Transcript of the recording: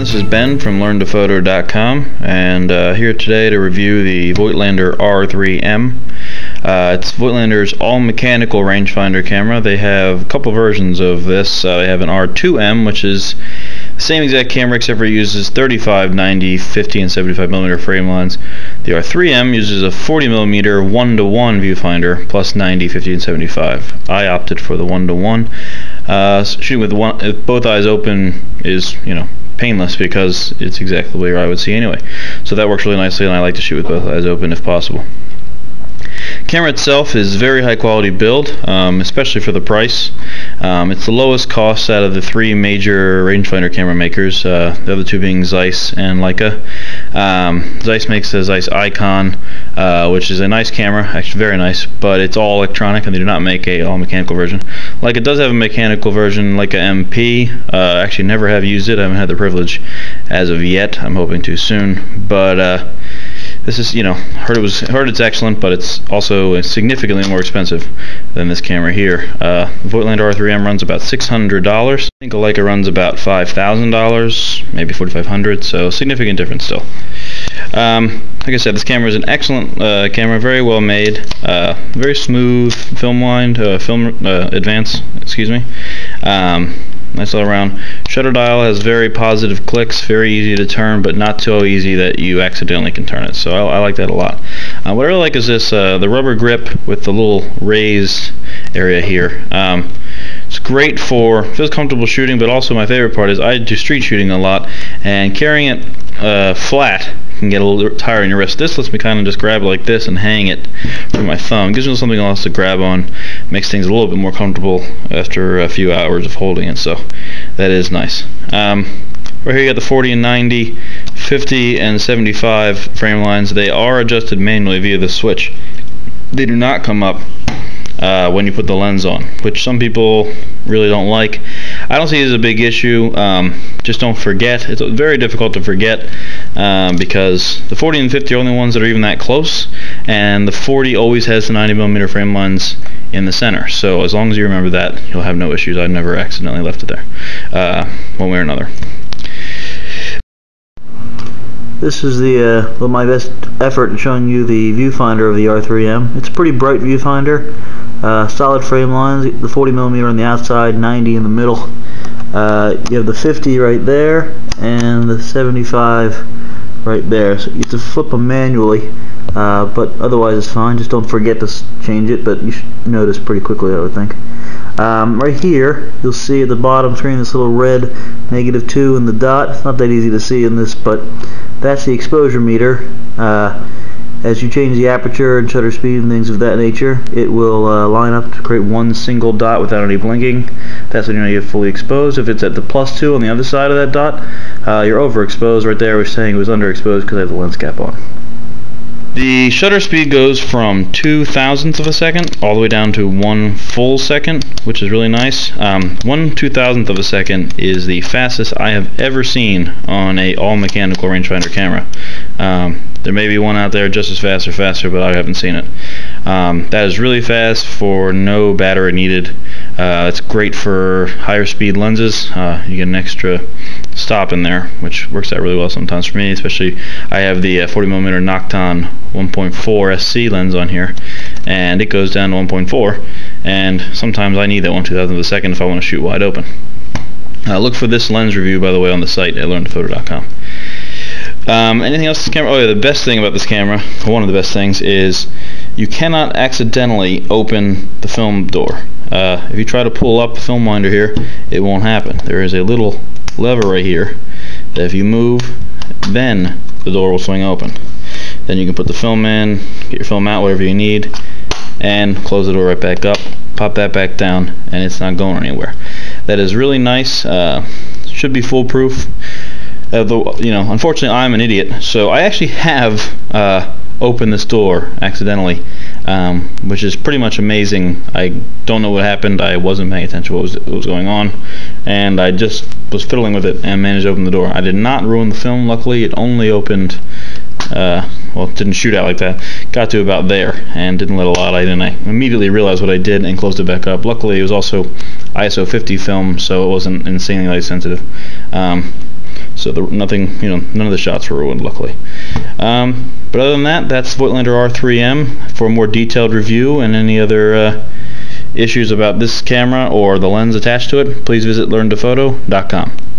this is Ben from LearnToPhoto.com and uh, here today to review the Voigtlander R3M. Uh, it's Voigtlander's all-mechanical rangefinder camera. They have a couple versions of this. Uh, they have an R2M which is the same exact camera except for it uses 35, 90, 50, and 75 millimeter frame lines. The R3M uses a 40 millimeter one-to-one viewfinder plus 90, 50, and 75. I opted for the one-to-one. Uh, shooting with one, both eyes open is, you know, painless because it's exactly where I would see anyway. So that works really nicely, and I like to shoot with both eyes open if possible. Camera itself is very high quality build, um, especially for the price. Um, it's the lowest cost out of the three major rangefinder camera makers, uh, the other two being Zeiss and Leica. Um, Zeiss makes the Zeiss Icon, uh, which is a nice camera, actually very nice, but it's all electronic and they do not make a all mechanical version. Leica does have a mechanical version, Leica MP. Uh, actually, never have used it. I haven't had the privilege as of yet. I'm hoping to soon, but uh, this is you know heard it was heard it's excellent but it's also significantly more expensive than this camera here. Uh, Voigtlander R3M runs about $600 I think Leica runs about $5,000 maybe 4500 so significant difference still. Um, like I said this camera is an excellent uh, camera very well made uh, very smooth film line uh, film uh, advance excuse me. Um, nice all around. Shutter dial has very positive clicks, very easy to turn, but not so easy that you accidentally can turn it. So I, I like that a lot. Uh, what I really like is this, uh, the rubber grip with the little raised area here. Um, it's great for, feels comfortable shooting, but also my favorite part is I do street shooting a lot, and carrying it uh, flat can get a little tired in your wrist. This lets me kind of just grab it like this and hang it from my thumb. Gives me something else to grab on. Makes things a little bit more comfortable after a few hours of holding it. So that is nice. Um, right here you got the 40 and 90, 50 and 75 frame lines. They are adjusted manually via the switch. They do not come up uh, when you put the lens on, which some people really don't like. I don't see it as a big issue. Um, just don't forget. It's very difficult to forget um, because the 40 and 50 are the only ones that are even that close, and the 40 always has the 90 millimeter frame lens in the center. So as long as you remember that, you'll have no issues. I've never accidentally left it there, uh, one way or another. This is the uh, my best effort in showing you the viewfinder of the R3M. It's a pretty bright viewfinder. Uh, solid frame lines, the 40 millimeter on the outside, 90 in the middle. Uh, you have the 50 right there and the 75 right there. So you have to flip them manually, uh, but otherwise it's fine. Just don't forget to change it, but you should notice pretty quickly, I would think. Um, right here, you'll see at the bottom screen this little red negative 2 in the dot. It's not that easy to see in this, but that's the exposure meter. Uh, as you change the aperture and shutter speed and things of that nature, it will uh, line up to create one single dot without any blinking. That's when you know you're fully exposed. If it's at the plus 2 on the other side of that dot, uh, you're overexposed right there. We're saying it was underexposed because I have the lens cap on. The shutter speed goes from two thousandths of a second all the way down to one full second, which is really nice. Um, one two thousandth of a second is the fastest I have ever seen on a all mechanical rangefinder camera. Um, there may be one out there just as fast or faster, but I haven't seen it. Um, that is really fast for no battery needed. Uh, it's great for higher speed lenses. Uh, you get an extra stop in there, which works out really well sometimes for me. Especially, I have the uh, 40 millimeter Nokton 1.4 SC lens on here, and it goes down to 1.4. And sometimes I need that one 2000th of a second if I want to shoot wide open. Uh, look for this lens review, by the way, on the site at learntophoto.com. Um, anything else? This camera? Oh, yeah, the best thing about this camera, one of the best things, is you cannot accidentally open the film door. Uh, if you try to pull up the film winder here, it won't happen. There is a little lever right here that if you move, then the door will swing open. Then you can put the film in, get your film out, whatever you need, and close the door right back up. Pop that back down, and it's not going anywhere. That is really nice. Uh, should be foolproof. Uh, the, you know, unfortunately, I'm an idiot, so I actually have uh, opened this door accidentally, um, which is pretty much amazing. I don't know what happened. I wasn't paying attention to what was, what was going on, and I just was fiddling with it and managed to open the door. I did not ruin the film. Luckily, it only opened. Uh, well, didn't shoot out like that. Got to about there and didn't let a lot and I immediately realized what I did and closed it back up. Luckily, it was also ISO 50 film, so it wasn't insanely light sensitive. Um, So the, nothing, you know, none of the shots were ruined, luckily. Um, but other than that, that's Voigtlander R3M. For a more detailed review and any other uh, issues about this camera or the lens attached to it, please visit learntophoto.com.